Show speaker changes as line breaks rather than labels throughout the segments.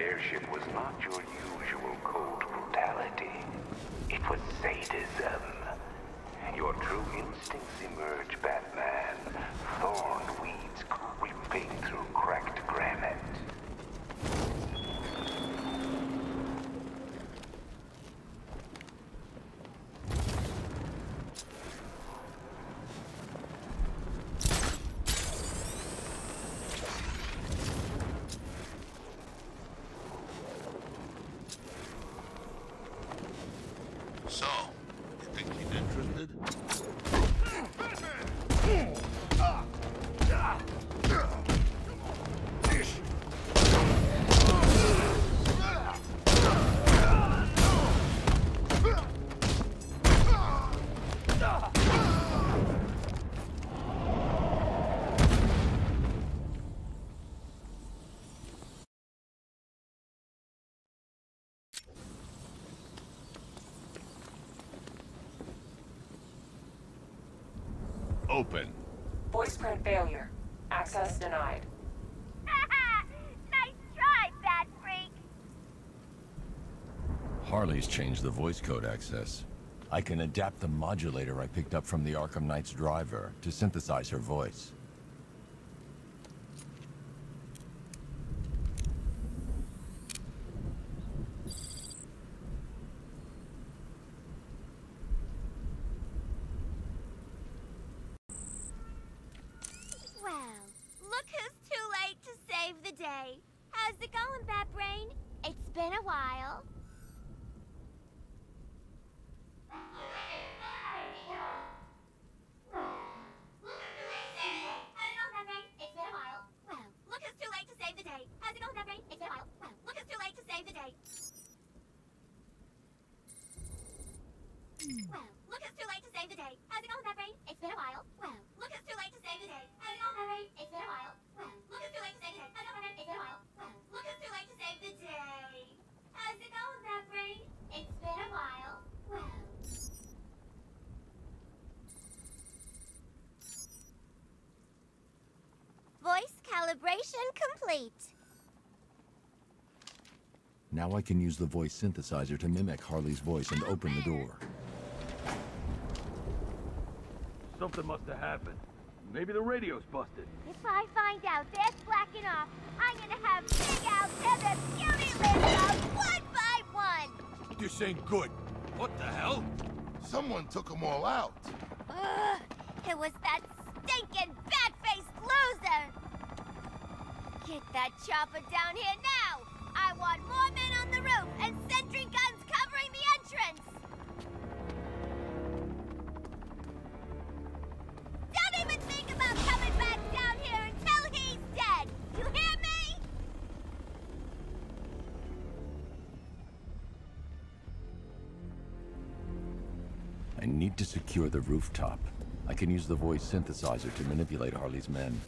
airship was not your usual cold brutality. It was sadism. Your true instincts emerge,
So, you think she's interested?
Open.
Voice print failure. Access denied.
nice try, Bat Freak.
Harley's changed the voice code access. I can adapt the modulator I picked up from the Arkham Knight's driver to synthesize her voice.
Well, look too late to save the day. How's it going? It's been a while. Well, look too late to save the day. How's it going? It's been a while. Well, look too late to save the day. How's it going? It's been a while. Well. Voice calibration complete.
Now I can use the voice synthesizer to mimic Harley's voice and open the door.
Something must have happened. Maybe the radio's busted.
If I find out they're slacking off, I'm gonna have Big Al tear their beauty lips off one by one.
This ain't good. What the hell?
Someone took them all out.
Ugh, it was that stinking bat-faced loser. Get that chopper down here now. I want more men on the roof and sentry guns covering the entrance.
To secure the rooftop. I can use the voice synthesizer to manipulate Harley's men.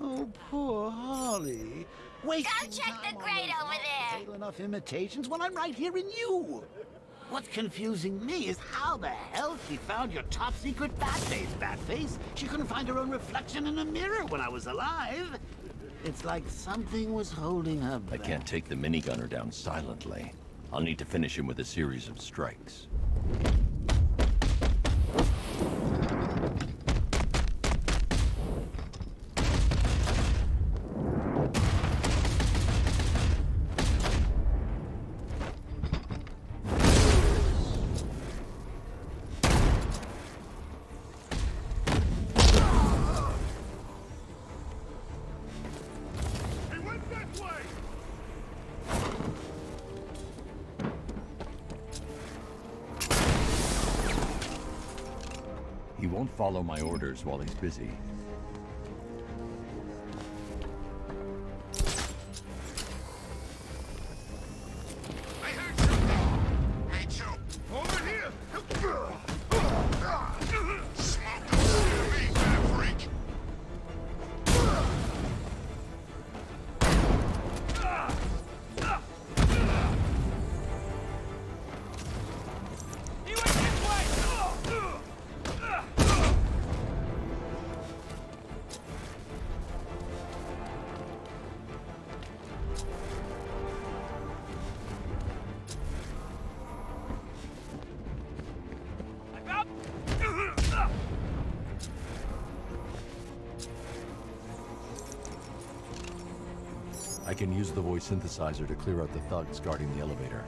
Oh, poor Harley. Wasting
Go check the
time
grate over there.
not enough imitations when I'm right here in you. What's confusing me is how the hell she found your top secret bat face, bat face. She couldn't find her own reflection in a mirror when I was alive. It's like something was holding her back.
I can't take the minigunner down silently. I'll need to finish him with a series of strikes. While he's busy.
I
can use the voice synthesizer to clear out the thugs guarding the elevator.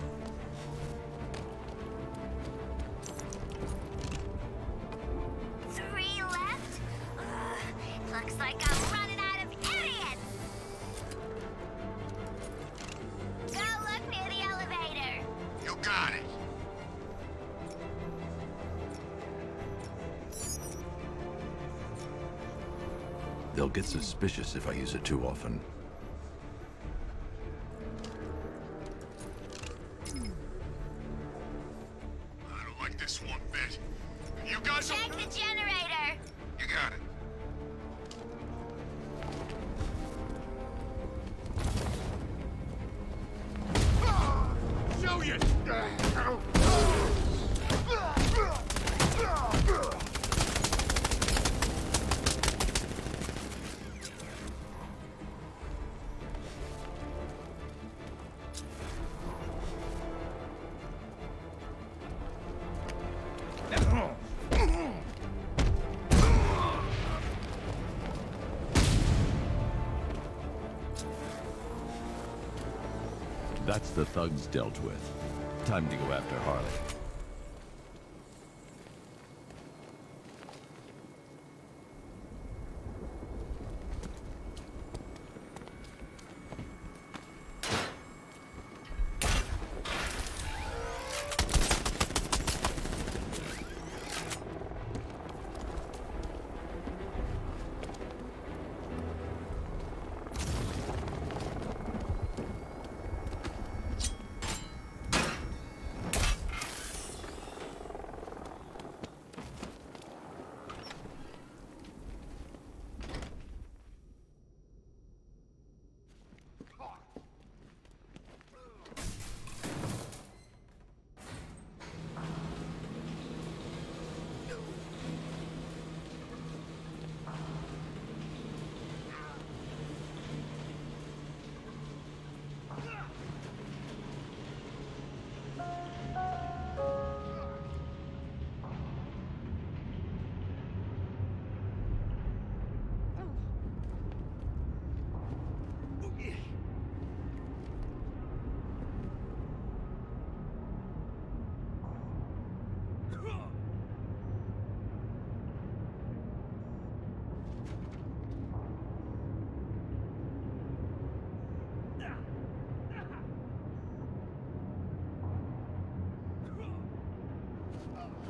Three left? Ugh, looks like I'm running out of idiots! Go look near the elevator!
You got it.
They'll get suspicious if I use it too often. Thugs dealt with. Time to go after Harley.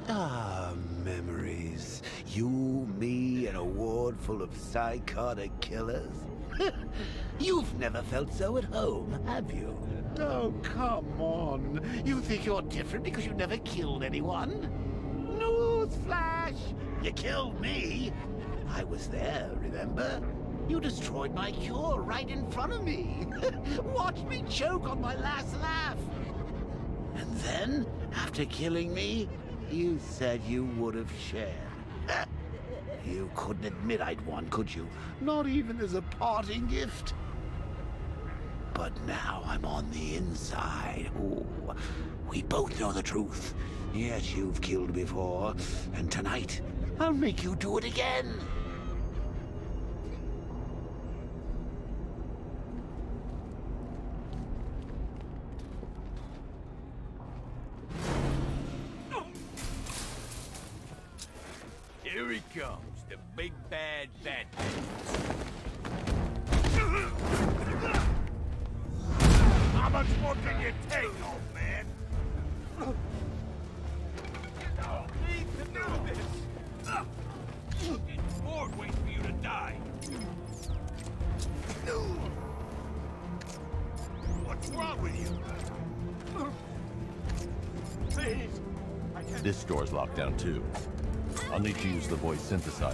Ah, memories. You, me, and a ward full of psychotic killers. You've never felt so at home, have you? Oh, come on. You think you're different because you never killed anyone? Newsflash! You killed me. I was there, remember? You destroyed my cure right in front of me. Watch me choke on my last laugh. And then, after killing me, you said you would have shared. You couldn't admit I'd won, could you? Not even as a parting gift. But now I'm on the inside. Ooh, we both know the truth. Yes, you've killed before, and tonight I'll make you do it again.
Here he comes, big bad.
How much more can you take, old man?
You don't need to do this. Getting bored waiting for you to die.
What's wrong with you?
Please.
This door's locked down too. I'll need to use the voice synthesizer.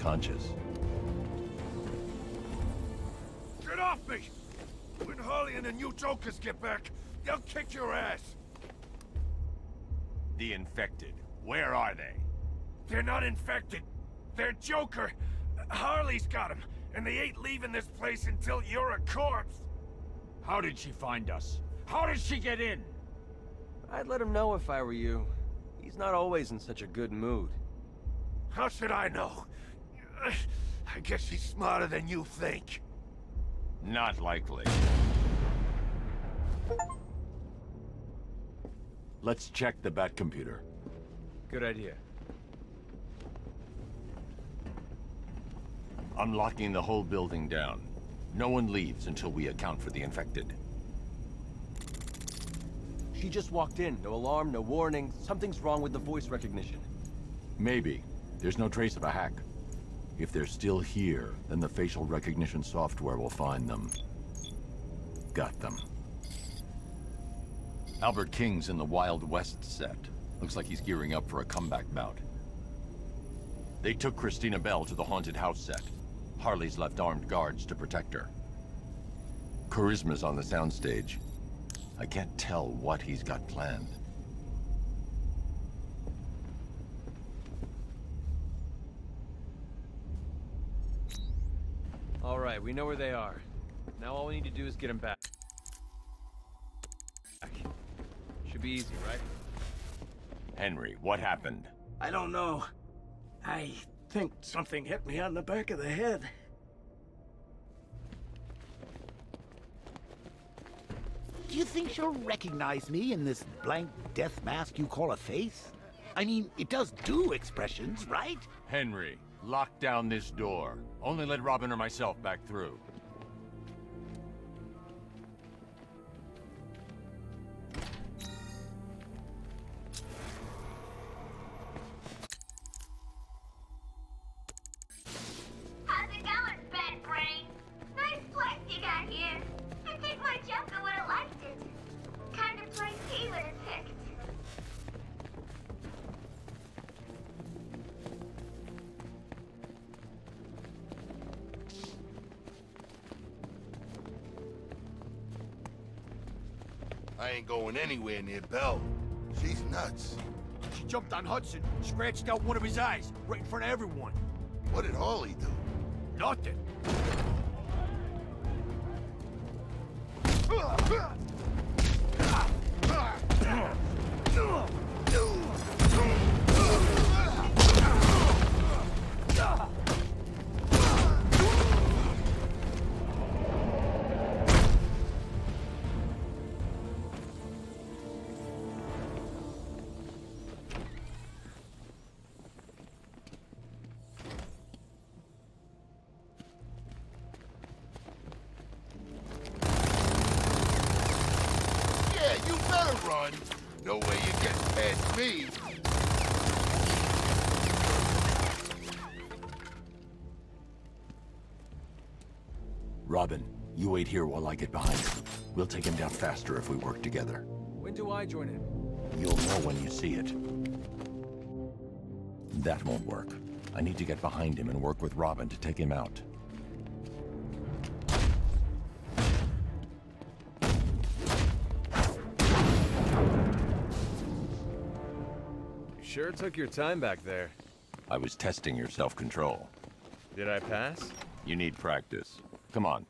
Conscious.
Get off me! When Harley and the new Jokers get back, they'll kick your ass.
The infected. Where are they?
They're not infected. They're Joker. Harley's got them, and they ain't leaving this place until you're a corpse.
How did she find us? How did she get in?
I'd let him know if I were you. He's not always in such a good mood.
How should I know? I guess she's smarter than you think.
Not likely.
Let's check the Bat computer.
Good idea.
I'm locking the whole building down. No one leaves until we account for the infected.
She just walked in. No alarm, no warning. Something's wrong with the voice recognition.
Maybe. There's no trace of a hack. If they're still here, then the facial recognition software will find them. Got them. Albert King's in the Wild West set. Looks like he's gearing up for a comeback bout. They took Christina Bell to the haunted house set. Harley's left armed guards to protect her. Charisma's on the soundstage. I can't tell what he's got planned.
All right, we know where they are. Now all we need to do is get them back. Should be easy, right?
Henry, what happened?
I don't know. I think something hit me on the back of the head.
Do you think she'll recognize me in this blank death mask you call a face? I mean, it does do expressions, right?
Henry, lock down this door. Only let Robin or myself back through.
I
ain't going anywhere near Bell. She's nuts.
She jumped on Hudson, scratched out one of his eyes, right in front of everyone.
What did Harley do?
Nothing.
Here while I get behind him. We'll take him down faster if we work together.
When do I join in?
You'll know when you see it. That won't work. I need to get behind him and work with Robin to take him out.
You sure took your time back there.
I was testing your self-control.
Did I pass?
You need practice. Come on.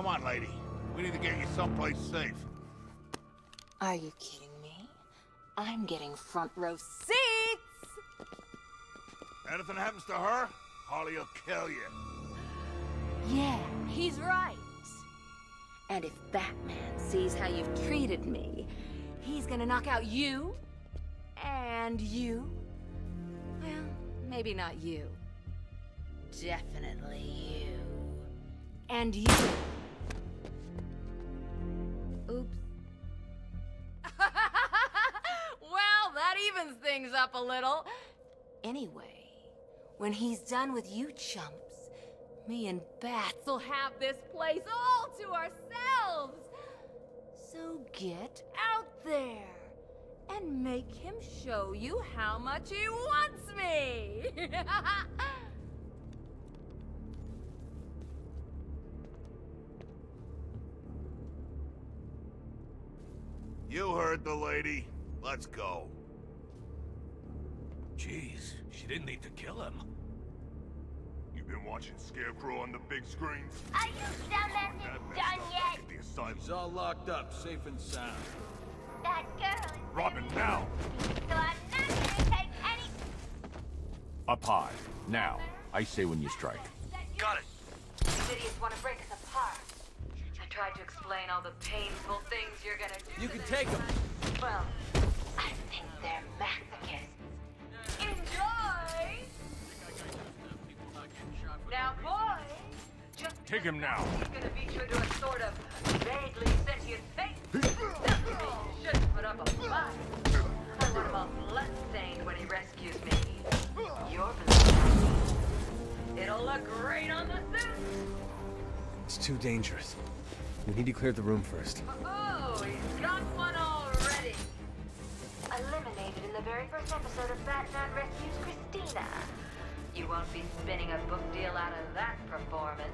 Come on, lady. We need to get you someplace safe.
Are you kidding me? I'm getting front row seats!
Anything happens to her, Harley will kill you.
Yeah, he's right. And if Batman sees how you've treated me, he's gonna knock out you and you. Well, maybe not you. Definitely you. And you. Things up a little. Anyway, when he's done with you chumps,
Me and Bats will have this place all to ourselves! So get out there and make him show you how much he wants me!
You heard the lady. Let's go.
Jeez, she didn't need to kill him.
You've been watching Scarecrow on the big screens?
Are you dumbass done yet?
The asylum.
He's all locked up, safe and sound.
That girl is
Robin, now!
so I'm not gonna take any.
Up high. Now. I say when you strike.
Got it.
These idiots want to break us apart. I tried to explain all the painful things you're gonna do
You
to
can
them,
take 'em.
Well, I think they're masochists. Now, boy, just
Take him now.
he's gonna beat you into a sort of vaguely sentient state. Doesn't mean you shouldn't put up a fight. I want him all bloodstained when he rescues me. Your blood. It'll look great on the suit.
It's too dangerous. We need to clear the room first.
Oh, he's got one already.
Eliminated in the very first episode of Batman Rescues Christina.
You won't be spinning a book deal out of that performance.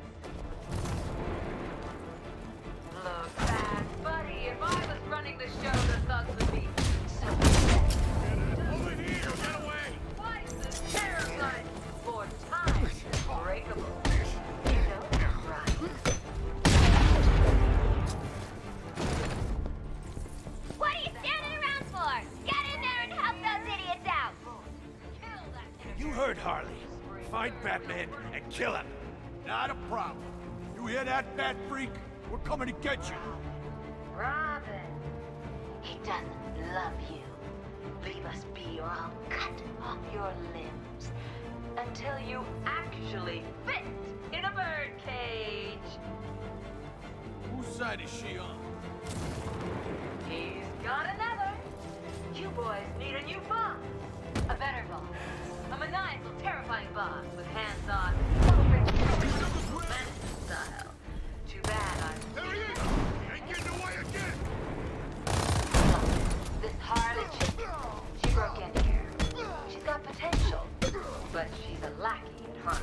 Look back, buddy. If I was running the show, the thugs would be so.
Over here, get away!
Twice as terrified. Four times as breakable. You know that's right.
What are you standing around for? Get in there and help those idiots out.
You heard Harley. Find Batman and kill him.
Not a problem. You hear that, Bat Freak? We're coming to get you.
Robin, he doesn't love you. Leave us be or I'll cut off your limbs until you actually fit in a bird cage.
Whose side is she on?
He's got another. You boys need a new boss. A better boss. I'm a maniacal, terrifying boss with hands-on, management style. Too bad I'm
There he is! Ain't getting away again!
This Harley chick, she broke in here. She's got potential, but she's a lackey at heart.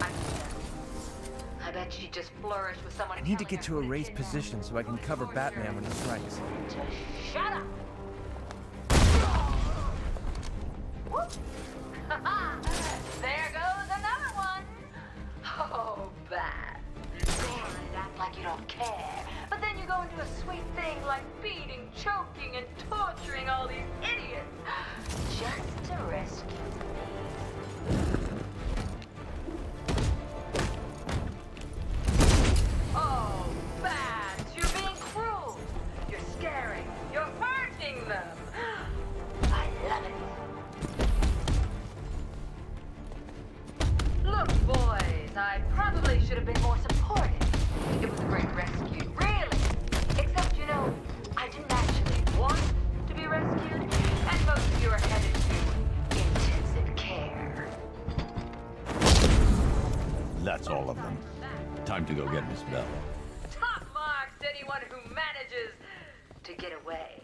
I can. I bet she'd just flourish with someone.
I need to get to a raised position so I can cover Batman when he strikes.
Just shut up! Whoop. Care, but then you go do a sweet thing like beating, choking, and torturing all these idiots just to rescue to
go get Miss Bell.
Top marks anyone who manages to get away.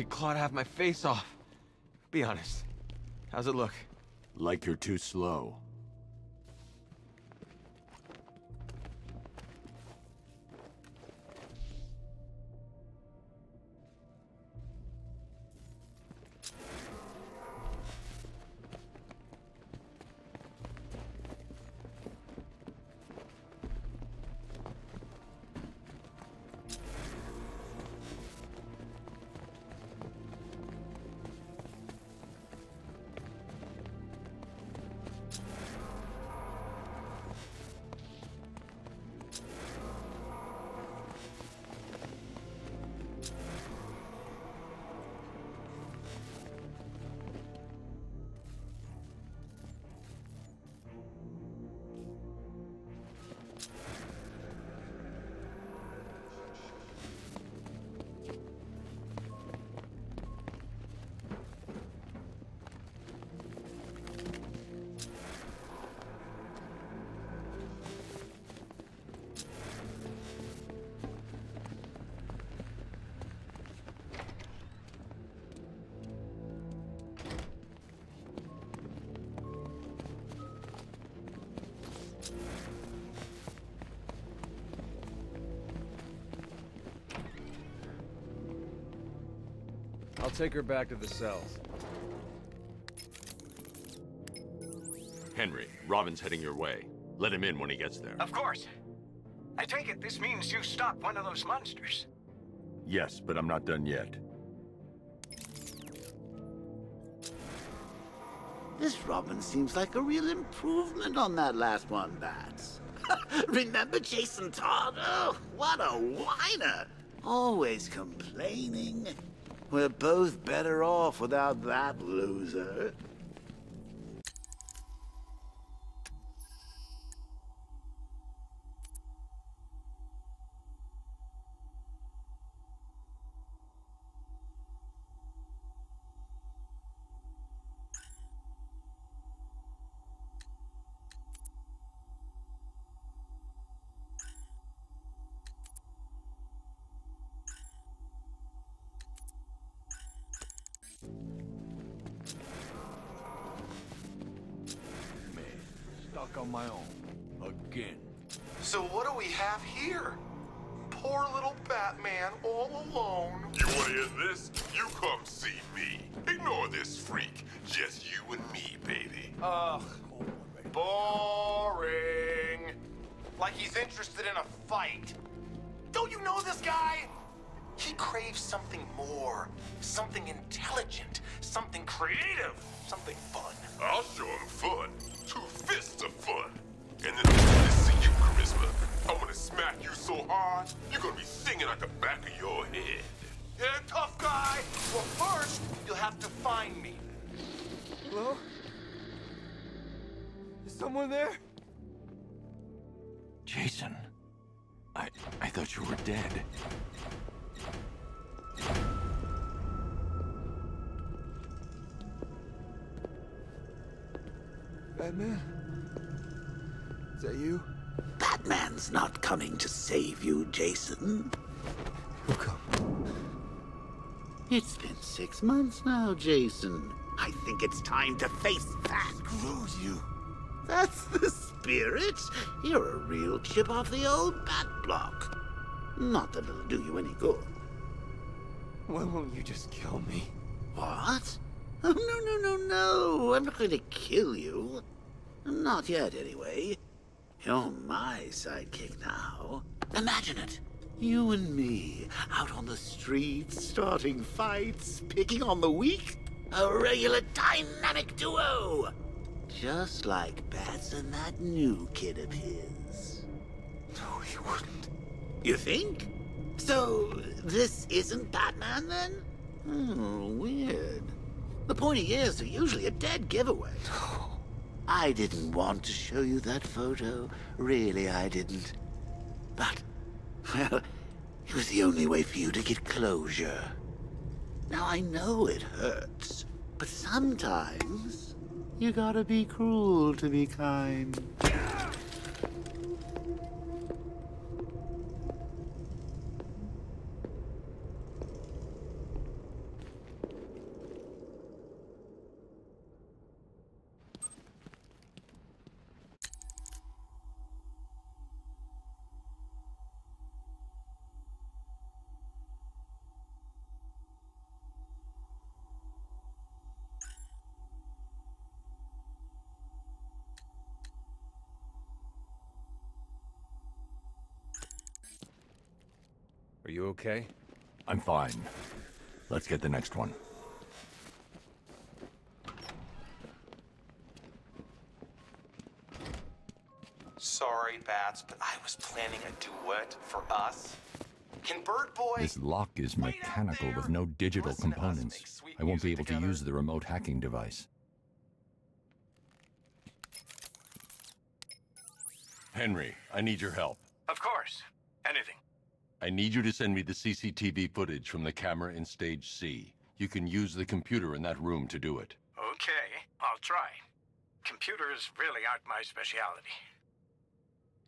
She clawed half my face off. Be honest. How's it look?
Like you're too slow.
Take her back to the cells.
Henry, Robin's heading your way. Let him in when he gets there.
Of course. I take it this means you stopped one of those monsters.
Yes, but I'm not done yet.
This Robin seems like a real improvement on that last one, Bats. Remember Jason Todd? Oh, what a whiner! Always complaining. We're both better off without that loser.
On my own. Again.
So what do we have here? Poor little Batman all alone.
You wanna hear this? You come see me. Ignore this freak. Just you and me, baby.
Ugh. Boring. Like he's interested in a fight. Don't you know this guy? He craves something more. Something intelligent. Something creative. Something fun.
I'll show him fun. Two fists of fun. And then to see you, Charisma. I'm gonna smack you so hard, you're gonna be singing at the back of your head.
Yeah, tough guy. Well, first, you'll have to find me.
Hello? Is someone there?
Jason, I I thought you were dead.
Batman? Is that you?
Batman's not coming to save you, Jason.
Who come?
It's been six months now, Jason. I think it's time to face that.
Screw you.
That's the spirit. You're a real chip off the old bat block. Not that it'll do you any good.
Why won't you just kill me?
What? Oh, no, no, no, no. I'm not going to kill you. Not yet, anyway. You're my sidekick now. Imagine it. You and me, out on the streets, starting fights, picking on the weak. A regular dynamic duo. Just like Bats and that new kid of his.
No, he wouldn't.
You think? So, this isn't Batman then? Oh, weird. The pointy ears are usually a dead giveaway. I didn't want to show you that photo. Really, I didn't. But, well, it was the only way for you to get closure. Now, I know it hurts, but sometimes you gotta be cruel to be kind.
Are you okay?
I'm fine. Let's get the next one.
Sorry, Bats, but I was planning a duet for us. Can Bird Boy...
This lock is mechanical with no digital components. I won't be able to use the remote hacking device. Henry, I need your help.
Of course. Anything.
I need you to send me the CCTV footage from the camera in Stage C. You can use the computer in that room to do it.
Okay, I'll try. Computers really aren't my specialty.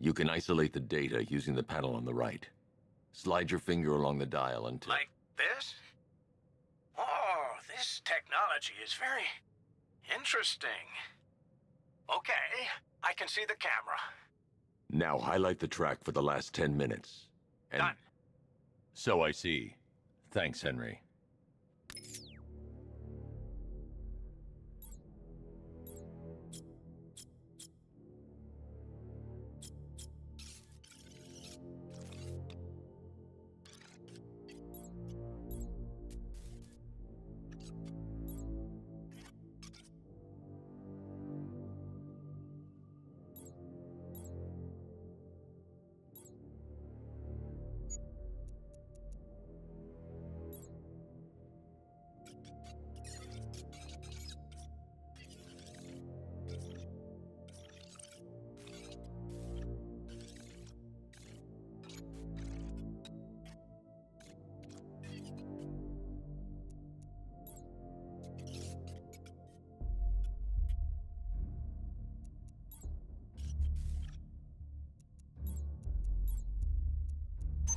You can isolate the data using the panel on the right. Slide your finger along the dial until...
Like this? Oh, this technology is very interesting. Okay, I can see the camera.
Now highlight the track for the last 10 minutes. And
Done.
So I see. Thanks, Henry.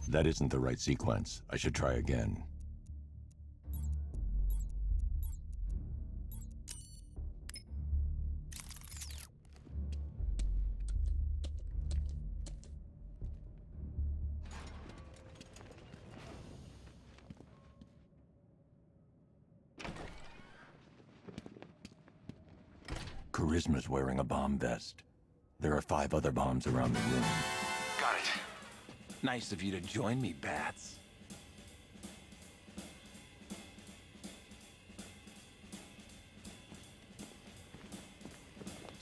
That isn't the right sequence. I should try again. Charisma's wearing a bomb vest. There are five other bombs around the room.
Nice of you to join me, Bats.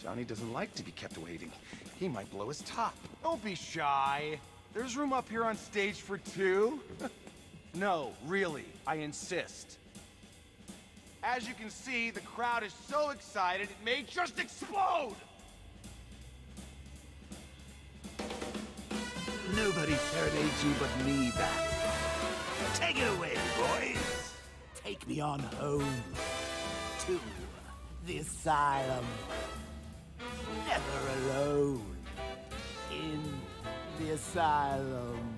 Johnny doesn't like to be kept waiting. He might blow his top.
Don't be shy. There's room up here on stage for two. no, really, I insist. As you can see, the crowd is so excited it may just explode!
Nobody serenades you but me, Bat. Take it away, boys. Take me on home. To the asylum. Never alone. In the asylum.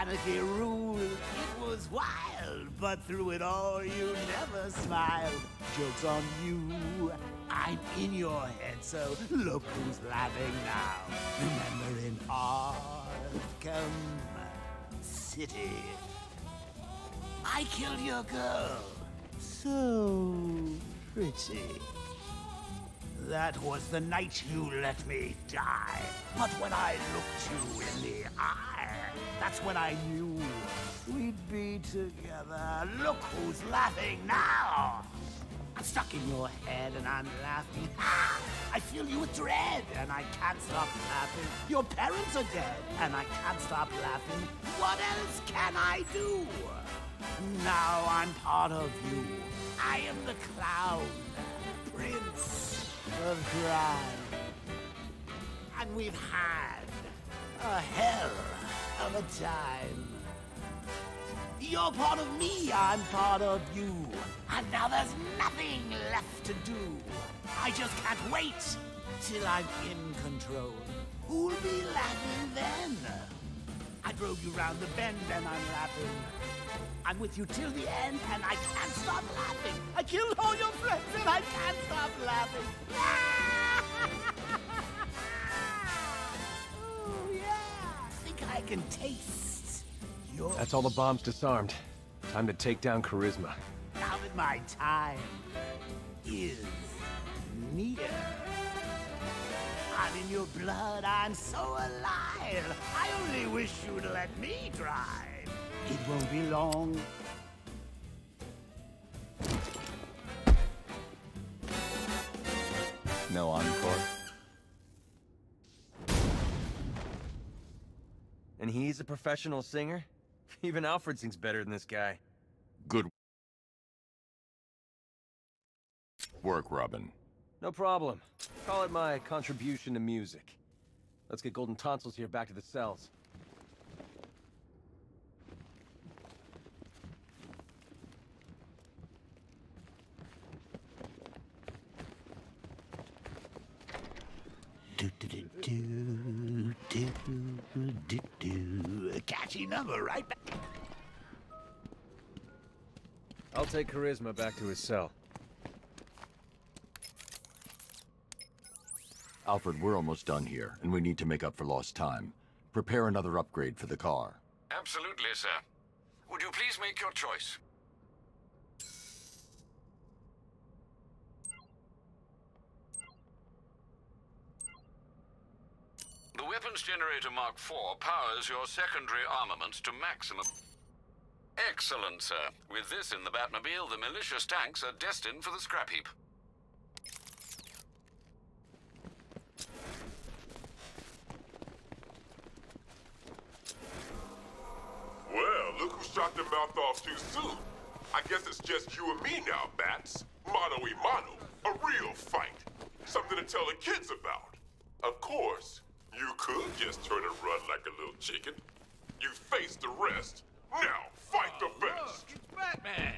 Anarchy ruled. It was wild, but through it all you never smiled. Joke's on you. I'm in your head, so look who's laughing now. Remember in Arkham City, I killed your girl. So pretty. That was the night you let me die. But when I looked you in the eye, that's when I knew we'd be together. Look who's laughing now. I'm stuck in your head and I'm laughing. I feel you with dread and I can't stop laughing. Your parents are dead and I can't stop laughing. What else can I do? Now I'm part of you. I am the clown, prince of crime. And we've had a hell of a time. You're part of me, I'm part of you. And now there's nothing left to do. I just can't wait till I'm in control. Who'll be laughing then? I drove you round the bend and I'm laughing. I'm with you till the end and I can't stop laughing. I killed all your friends and I can't stop laughing. oh can taste your
That's all the bombs disarmed. Time to take down Charisma.
now that my time is near. I'm in your blood, I'm so alive. I only wish you'd let me drive. It won't be long.
No encore. And he's a professional singer? Even Alfred sings better than this guy.
Good work, Robin.
No problem. Call it my contribution to music. Let's get Golden Tonsils here back to the cells.
Do, do, do, do, do, do, do. A catchy number, right?
I'll take Charisma back to his cell.
Alfred, we're almost done here, and we need to make up for lost time. Prepare another upgrade for the car.
Absolutely, sir. Would you please make your choice? The Weapons Generator Mark IV powers your secondary armaments to maximum... Excellent, sir. With this in the Batmobile, the malicious tanks are destined for the scrap heap.
Well, look who shot their mouth off too soon. I guess it's just you and me now, Bats. Mano y mano. A real fight. Something to tell the kids about. Of course, you could just turn and run like a little chicken. You face the rest. Now, fight the oh, best.
Look, It's Batman!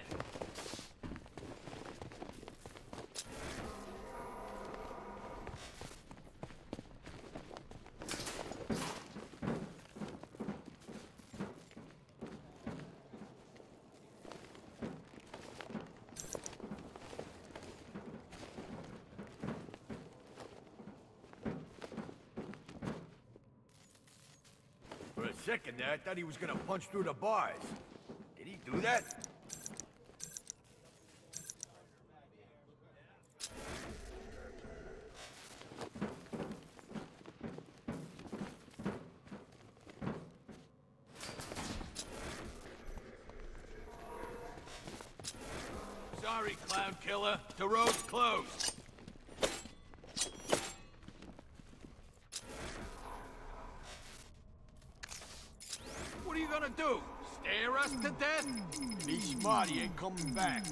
Second there, I thought he was gonna punch through the bars. Did he do that? Sorry, clown killer. The road's closed. What are you gonna do? Stare us to death? Be smart, he ain't coming back.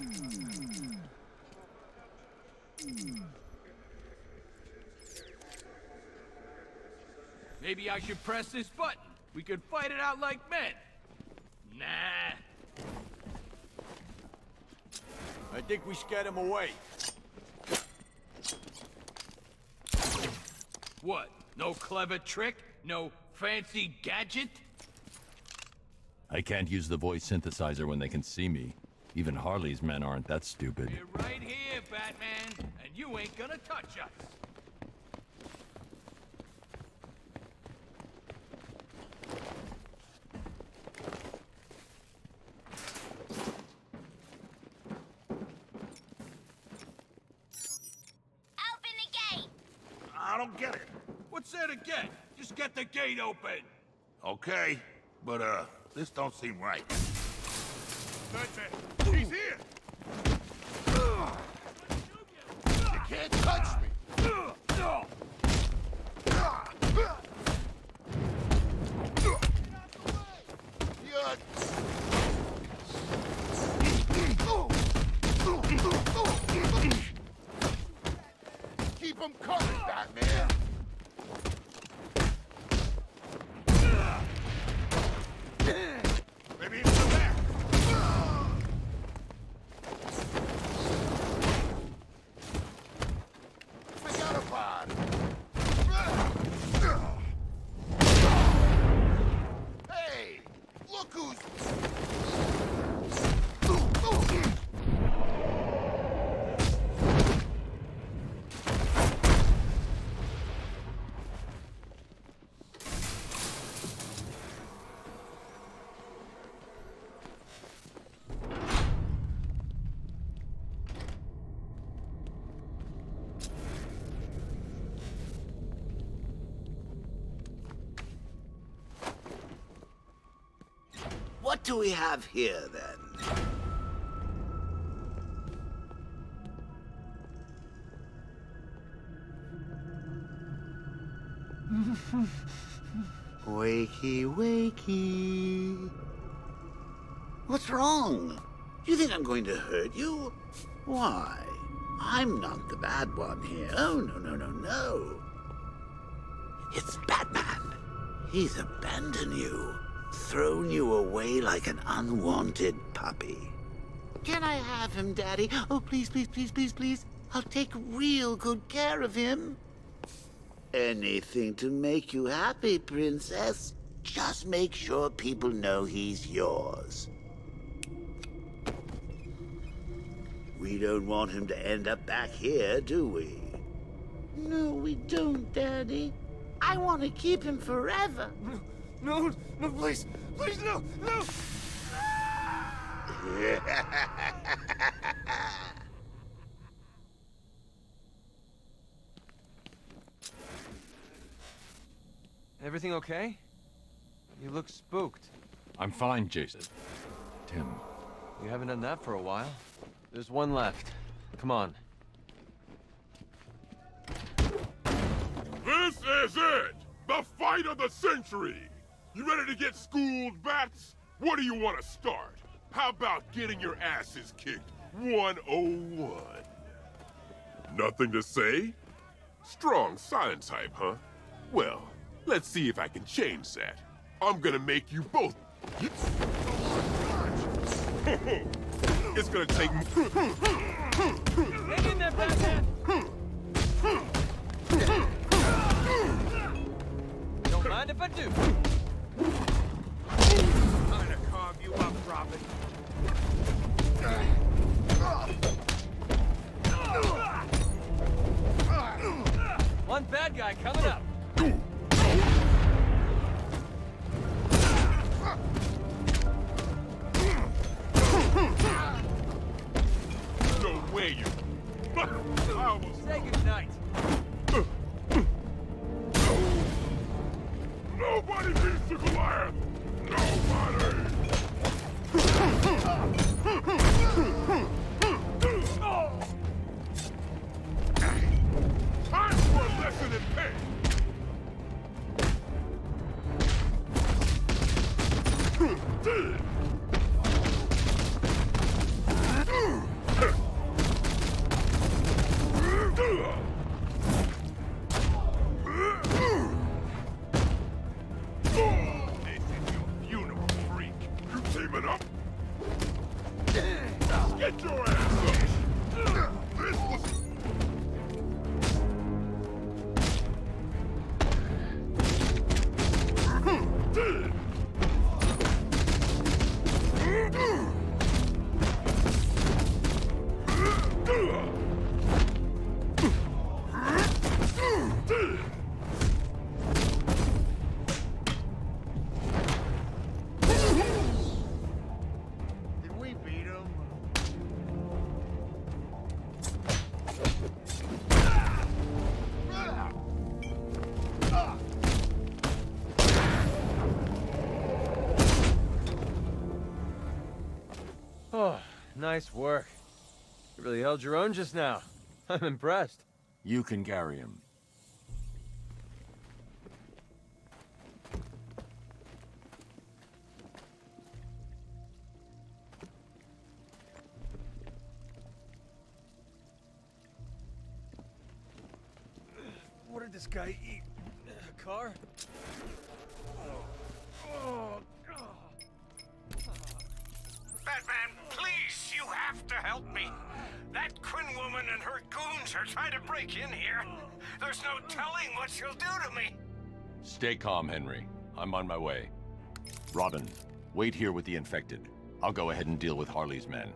Maybe I should press this button. We could fight it out like men. Nah. I think we scared him away. What? No clever trick? No fancy gadget?
I can't use the voice synthesizer when they can see me. Even Harley's men aren't that stupid.
We're right here, Batman, and you ain't gonna touch us.
Open the gate!
I don't get it.
What's there to get? Just get the gate open.
Okay, but uh, this don't seem right.
That's it. He's here.
You can't touch me.
Keep them coming, Batman!
Do we have here, then? wakey, wakey. What's wrong? You think I'm going to hurt you? Why? I'm not the bad one here. Oh, no, no, no, no. It's Batman. He's abandoned you, thrown you away like an unwanted puppy. Can I have him, Daddy? Oh, please, please, please, please, please. I'll take real good care of him. Anything to make you happy, Princess. Just make sure people know he's yours. We don't want him to end up back here, do we? No, we don't, Daddy. I want to keep him forever.
No, no, please, please, no, no!
Everything okay? You look spooked.
I'm fine, Jason. Tim.
You haven't done that for a while. There's one left. Come on.
This is it! The fight of the century! You ready to get schooled, Bats? What do you want to start? How about getting your asses kicked 101? Nothing to say? Strong sign type, huh? Well, let's see if I can change that. I'm gonna make you both... it's gonna take...
Hang in there, Batman!
Don't mind if I do
you up, Robin.
One bad guy coming up.
No way, you...
I almost... Say
goodnight. Nice work. You really held your own just now. I'm impressed.
You can carry him.
What did this guy eat? A car?
Help me. That Quinn woman and her goons are trying to break in here. There's no telling what she'll do to me.
Stay calm, Henry. I'm on my way. Robin, wait here with the infected. I'll go ahead and deal with Harley's men.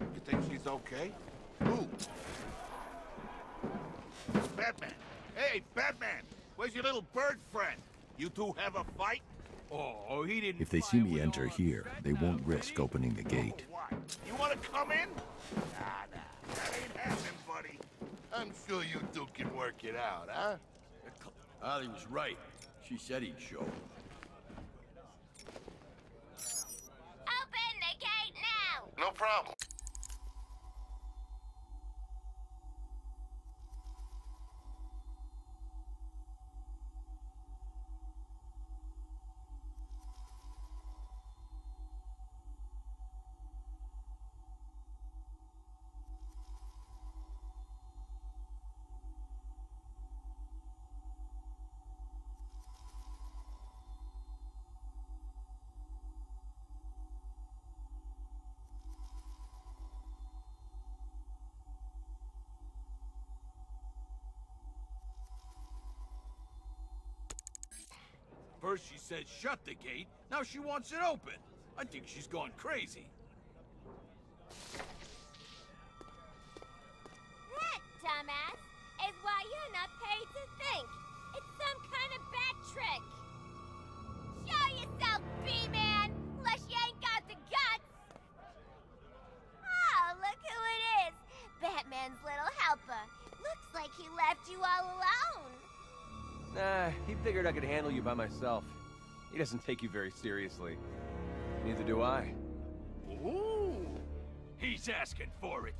You think she's okay? Who? It's Batman. Hey, Batman! Where's your little bird friend? You two have a fight?
Oh, he didn't.
If they see me enter here, they won't risk opening the gate.
Oh, you want to come in? Nah, nah. That ain't happening, buddy. I'm sure you two can work it out, huh?
Ollie was right. She said he'd show.
Open the gate now!
No problem.
First she said shut the gate, now she wants it open. I think she's gone crazy.
That, dumbass, is why you're not paid to think. It's some kind of bad trick. Show yourself, B-Man, unless you ain't got the guts. Oh, look who it is. Batman's little helper. Looks like he left you all alone.
Nah, he figured I could handle you by myself. He doesn't take you very seriously. Neither do I.
Ooh, he's asking for it.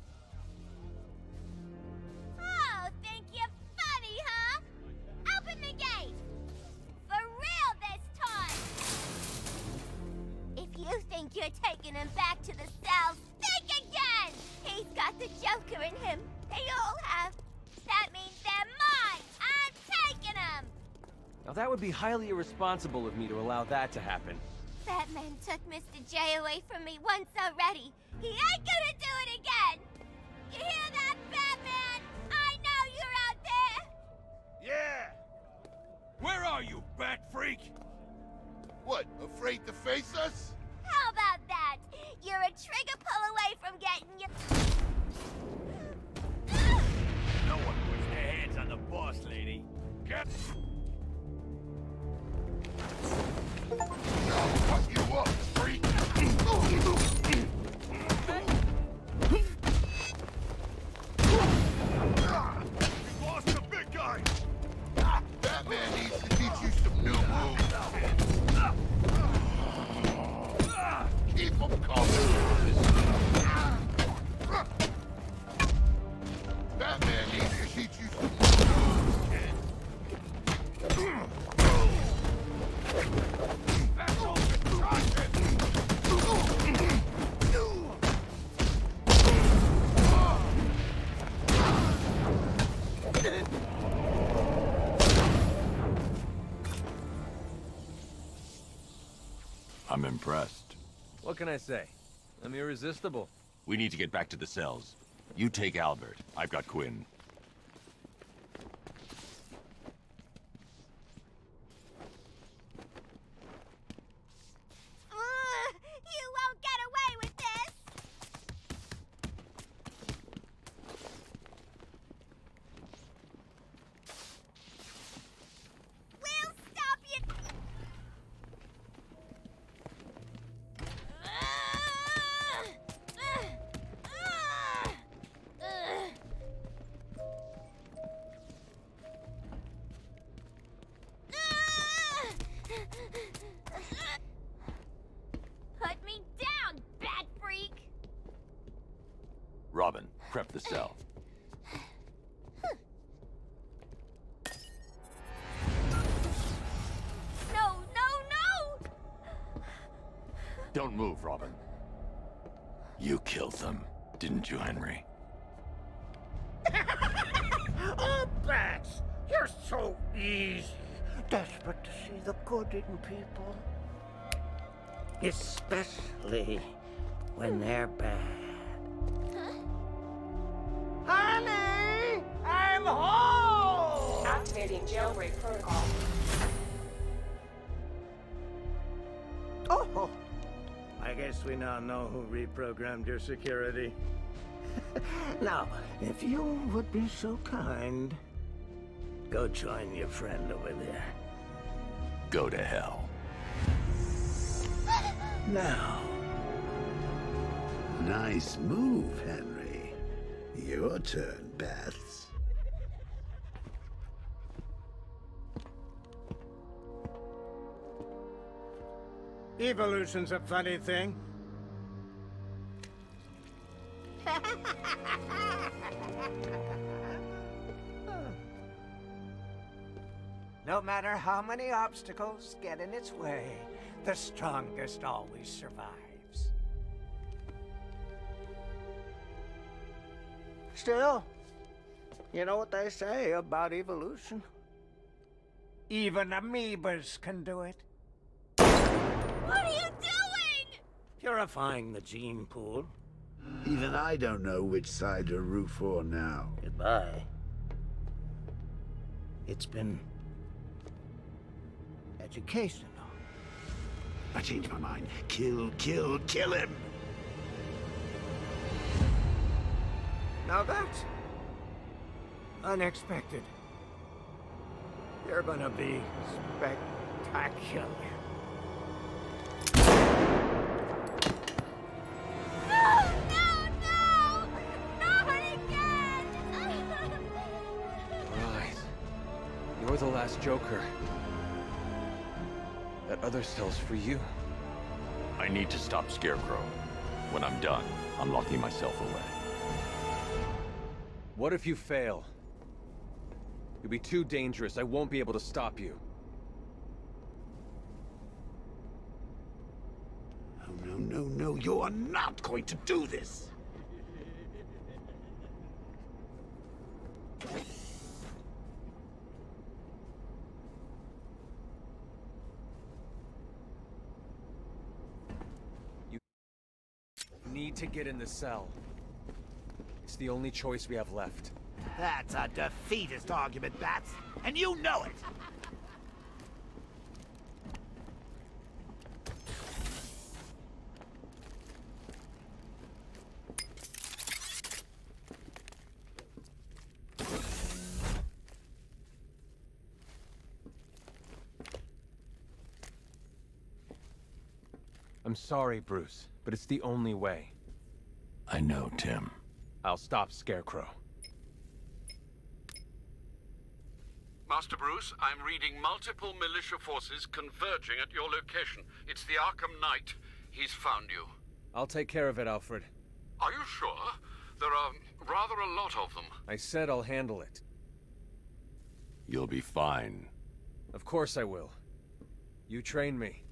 Oh, think you're funny, huh? Open the gate! For real this time! If you think you're taking him back to the cells, think again! He's got the Joker in him. They all have. That means they're mine! I'm taking them!
Now that would be highly irresponsible of me to allow that to happen.
Batman took Mr. J away from me once already. He ain't gonna do it again! You hear that, Batman? I know you're out there!
Yeah!
Where are you, bat freak?
What, afraid to face us?
How about that? You're a trigger pull away from getting your...
No one puts their hands on the boss, lady. Get...
Now, fuck you up? Impressed.
What can I say? I'm irresistible.
We need to get back to the cells. You take Albert. I've got Quinn. The cell.
No, no, no!
Don't move, Robin. You killed them, didn't you, Henry?
oh, Bats! You're so easy. Desperate to see the good in people. Especially when they're bad.
Activating protocol.
Oh! I guess we now know who reprogrammed your security. now, if you would be so kind, go join your friend over there.
Go to hell.
Now. Nice move, Henry. Your turn, Bats.
Evolution's a funny thing. No matter how many obstacles get in its way, the strongest always survives. Still, you know what they say about evolution? Even amoebas can do it.
What are you doing?
Purifying the gene pool.
Even I don't know which side to root for now.
Goodbye. It's been educational.
I changed my mind. Kill, kill, kill him!
Now that's unexpected. You're gonna be spectacular.
Last Joker. That other cell's for you.
I need to stop Scarecrow. When I'm done, I'm locking myself away.
What if you fail? You'll be too dangerous. I won't be able to stop you.
Oh, no, no, no. You are not going to do this.
You need to get in the cell. It's the only choice we have left.
That's a defeatist argument, Bats. And you know it.
I'm sorry, Bruce, but it's the only way.
I know, Tim.
I'll stop Scarecrow.
Master Bruce, I'm reading multiple militia forces converging at your location. It's the Arkham Knight. He's found you.
I'll take care of it, Alfred.
Are you sure? There are rather a lot of them.
I said I'll handle it.
You'll be fine.
Of course I will. You train me.